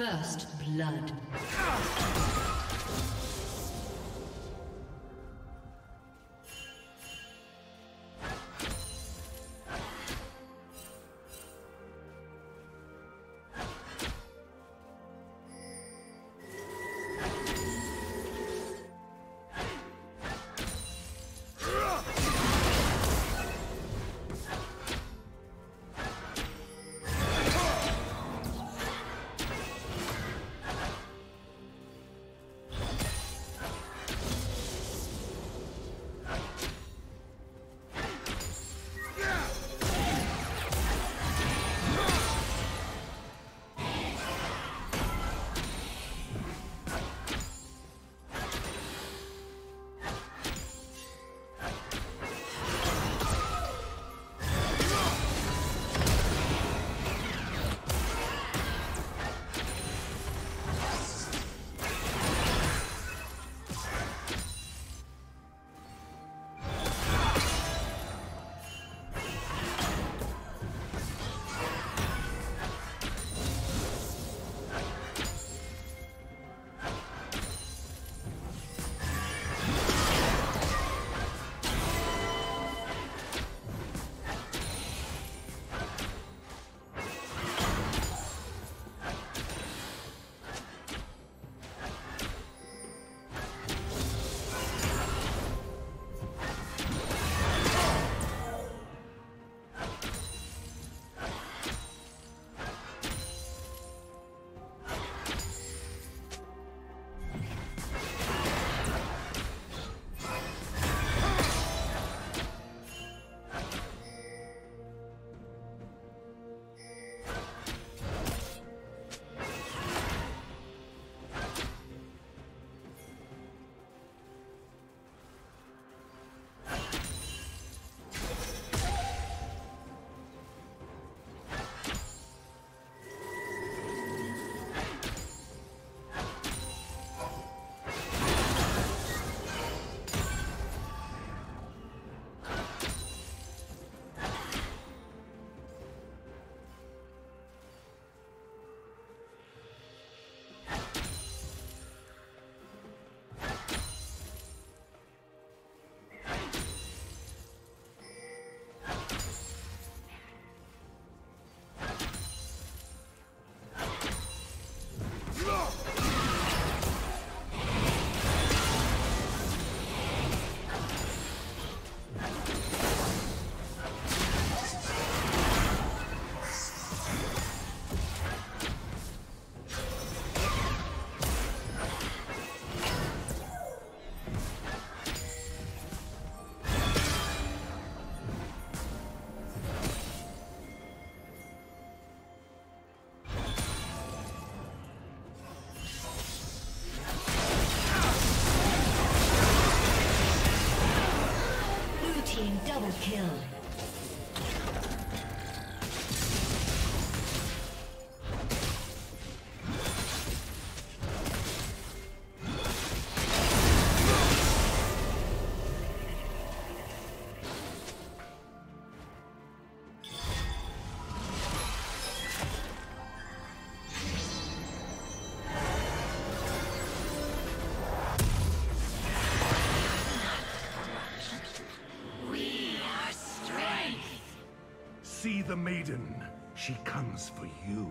First blood. The maiden. She comes for you.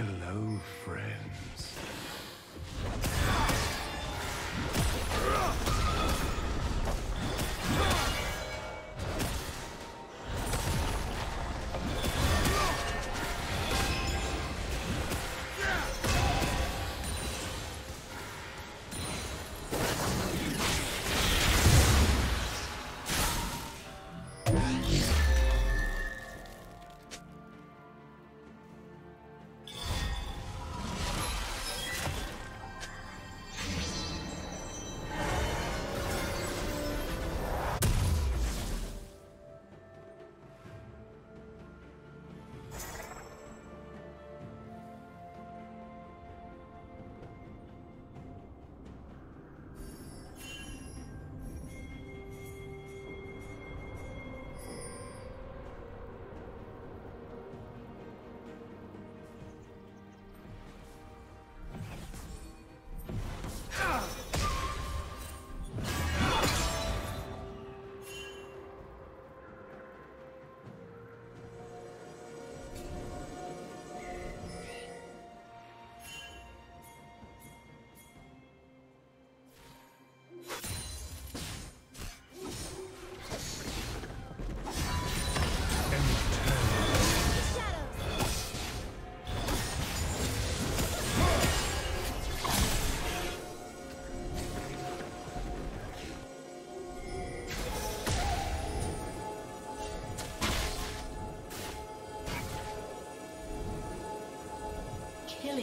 Killing spree.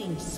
Double